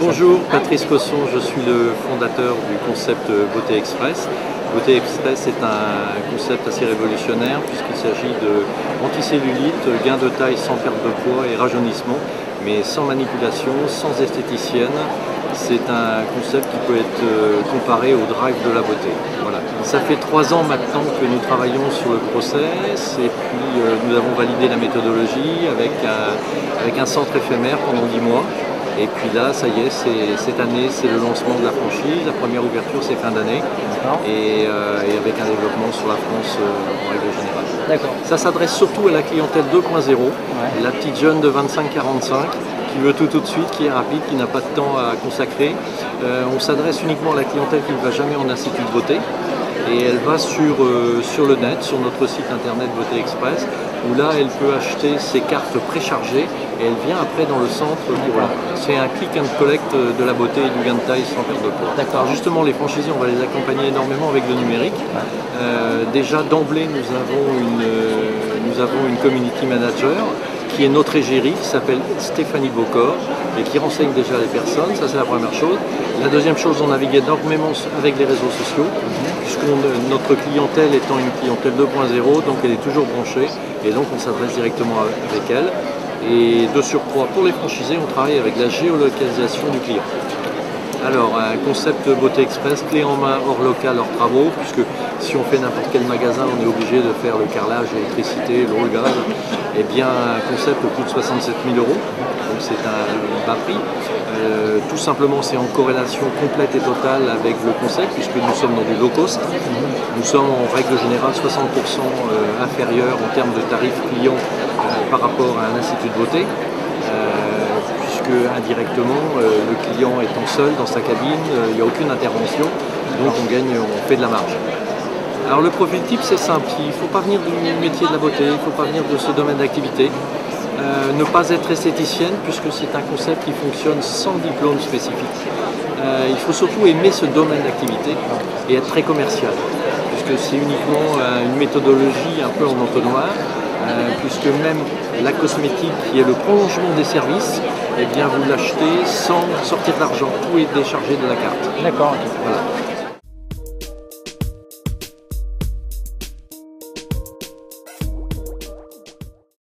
Bonjour, Patrice Cosson, je suis le fondateur du concept Beauté Express. Beauté Express est un concept assez révolutionnaire puisqu'il s'agit de anticellulite, gain de taille sans perte de poids et rajeunissement, mais sans manipulation, sans esthéticienne. C'est un concept qui peut être euh, comparé au drive de la beauté. Voilà. Ça fait trois ans maintenant que nous travaillons sur le process et puis euh, nous avons validé la méthodologie avec avec un centre éphémère pendant dix mois. Et puis là, ça y est, cette année, c'est le lancement de la franchise. La première ouverture, c'est fin d'année. Et, euh, et, avec un développement sur la France euh, en règle générale. Ça s'adresse surtout à la clientèle 2.0, la petite jeune de 25-45 qui veut tout tout de suite, qui est rapide, qui n'a pas de temps à consacrer. Euh, on s'adresse uniquement à la clientèle qui ne va jamais en institut de beauté et elle va sur, euh, sur le net, sur notre site internet Beauté Express, où là elle peut acheter ses cartes préchargées et elle vient après dans le centre pour C'est un click and collect de la beauté et du gain de taille sans perte de poids. Alors justement les franchisés on va les accompagner énormément avec le numérique. Euh, déjà d'emblée nous avons une, euh, nous avons une community manager qui est notre égérie, qui s'appelle Stéphanie Bocor et qui renseigne déjà les personnes, ça c'est la première chose. La deuxième chose, on navigue énormément avec les réseaux sociaux, puisque notre clientèle étant une clientèle 2.0, donc elle est toujours branchée, et donc on s'adresse directement avec elle. Et de surcroît, pour les franchisés, on travaille avec la géolocalisation du client. Alors, un concept beauté express, clé en main, hors local, hors travaux, puisque si on fait n'importe quel magasin, on est obligé de faire le carrelage, l'électricité, l'eau, le gaz. Eh bien, un concept coûte 67 000 euros, donc c'est un bas prix. Euh, tout simplement, c'est en corrélation complète et totale avec le concept, puisque nous sommes dans du low cost. Nous sommes en règle générale 60% euh, inférieurs en termes de tarifs clients euh, par rapport à un institut de beauté indirectement, euh, le client étant seul dans sa cabine, il n'y a aucune intervention, donc on gagne, on fait de la marge. Alors le profil type c'est simple, il ne faut pas venir du métier de la beauté, il ne faut pas venir de ce domaine d'activité, euh, ne pas être esthéticienne puisque c'est un concept qui fonctionne sans diplôme spécifique. il faut surtout aimer ce domaine d'activité et être très commercial puisque c'est uniquement une méthodologie un peu en entonnoir euh, puisque même la cosmétique qui est le prolongement des services, eh bien vous l'achetez sans sortir d'argent, tout est déchargé de la carte. D'accord. Voilà.